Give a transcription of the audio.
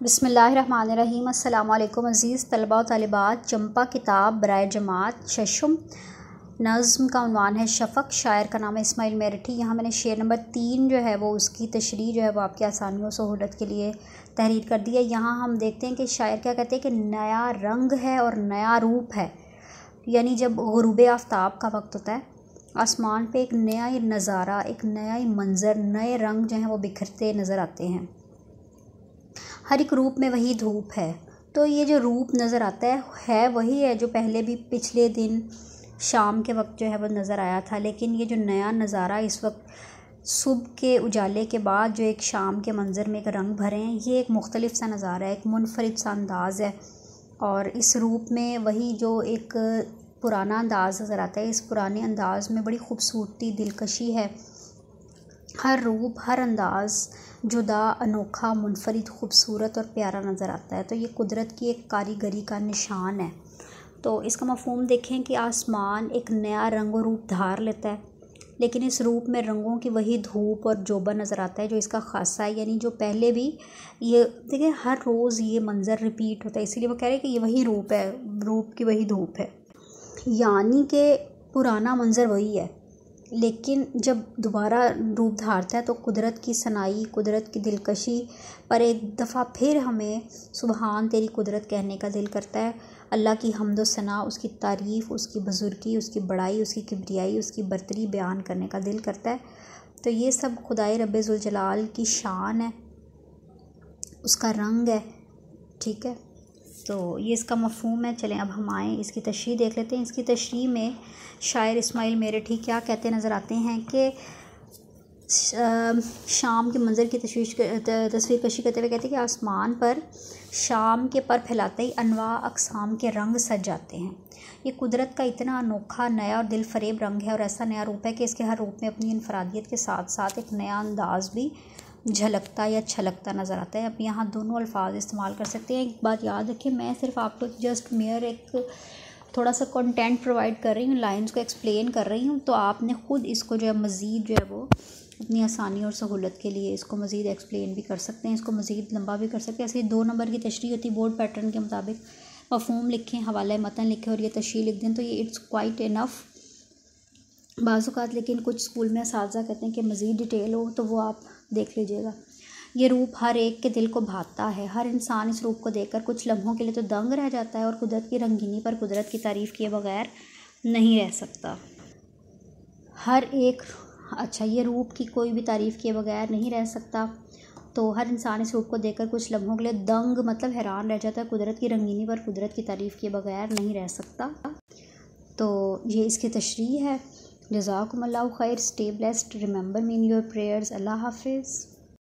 बसमीम अल्लाम अज़ीज़ तलबा तलबात। चंपा किताब बर जमात, शशुम। नज़म का उनवान है शफ़क़। शायर का नाम है इसमाइल मेरठी। यहाँ मैंने शेर नंबर तीन जो है वो उसकी तशरी जो है वो आपकी आसानी और सहूलत के लिए तहरीर कर दी है। यहाँ हम देखते हैं कि शायर क्या कहते हैं कि नया रंग है और नया रूप है। यानी जब गुरूब आफ्ताब का वक्त होता है, आसमान पे एक नया ही नज़ारा, एक नया ही मंज़र, नए रंग जो हैं वो बिखरते नज़र आते हैं। हर एक रूप में वही धूप है। तो ये जो रूप नज़र आता है है वही है जो पहले भी पिछले दिन शाम के वक्त जो है वो नज़र आया था। लेकिन ये जो नया नज़ारा इस वक्त सुबह के उजाले के बाद जो एक शाम के मंज़र में एक रंग भरे हैं, ये एक मुख्तलिफ़ सा नज़ारा है, एक मुनफरद सा अंदाज़ है। और इस रूप में वही जो एक पुराना अंदाज़ नज़र आता है, इस पुराने अंदाज़ में बड़ी खूबसूरती, दिलकशी है। हर रूप, हर अंदाज़ जुदा, अनोखा, मुनफरद, खूबसूरत और प्यारा नज़र आता है। तो ये कुदरत की एक कारीगरी का निशान है। तो इसका मफहम देखें कि आसमान एक नया रंग और रूप धार लेता है। लेकिन इस रूप में रंगों की वही धूप और जोबा नज़र आता है, जो इसका ख़ासा है। यानी जो पहले भी ये देखिए हर रोज़ ये मंज़र रिपीट होता है। इसीलिए वो कह रहे हैं कि ये वही रूप है, रूप की वही धूप है। यानी कि पुराना मंज़र वही है। लेकिन जब दोबारा रूप धारता है तो कुदरत की सनाई, कुदरत की दिलकशी, पर एक दफ़ा फिर हमें सुबहान तेरी कुदरत कहने का दिल करता है, अल्लाह की हमद सना, उसकी तारीफ़, उसकी बुज़ुर्गी, उसकी बड़ाई, उसकी किबरियाई, उसकी बरतरी बयान करने का दिल करता है। तो ये सब खुदाई रब्ज़ुलजलाल की शान है, उसका रंग है, ठीक है? तो ये इसका मफहम है, चलें अब हम आएँ, इसकी तशरी देख लेते हैं। इसकी तशरी में शायर इसमाइल मेरठी क्या कहते नज़र आते हैं कि शाम के मंज़र की तशवीश तस्वीर कशी करते हुए कहते हैं कि आसमान पर शाम के पर फैलाते ही अनवा अकसाम के रंग सज जाते हैं। ये कुदरत का इतना अनोखा, नया और दिल फरेब रंग है और ऐसा नया रूप है कि इसके हर रूप में अपनी इनफरादियत के साथ साथ एक नया अंदाज भी झलकता या छलकता नज़र आता है। अब यहाँ दोनों अल्फाज इस्तेमाल कर सकते हैं। एक बात याद रखिए मैं सिर्फ़ आपको जस्ट मेयर एक थोड़ा सा कंटेंट प्रोवाइड कर रही हूँ लाइंस को एक्सप्लेन कर रही हूँ तो आपने ख़ुद इसको जो है मज़ीद जो है वो अपनी आसानी और सहूलत के लिए इसको मज़ीद एक्सप्लेन भी कर सकते हैं, इसको मज़ीद लंबा भी कर सकते हैं। ऐसे दो नंबर की तशरी होती है बोर्ड पैटर्न के मुताबिक। मफहम लिखें, हवाला मतन लिखें और ये तशरी लिख दें तो ये इट्स क्वाइट इनफ़ बाज़ात लेकिन कुछ स्कूल में इस कहते हैं कि मज़ीद डिटेल हो तो वो आप देख लीजिएगा। ये रूप हर एक के दिल को भाता है। हर इंसान इस रूप को देखकर कुछ लम्हों के लिए तो दंग रह जाता है और कुदरत की रंगीनी पर कुदरत की तारीफ़ किए बगैर नहीं रह सकता। हर एक अच्छा ये रूप की कोई भी तारीफ़ किए बगैर नहीं रह सकता। तो हर इंसान इस रूप को देखकर कुछ लम्हों के लिए दंग मतलब हैरान रह जाता है, कुदरत की रंगीनी पर कुदरत की तारीफ़ किए बगैर नहीं रह सकता। तो ये इसकी तशरी है। Jazakum Allahu Khair. Stay blessed. Remember me in your prayers. Allah Hafiz.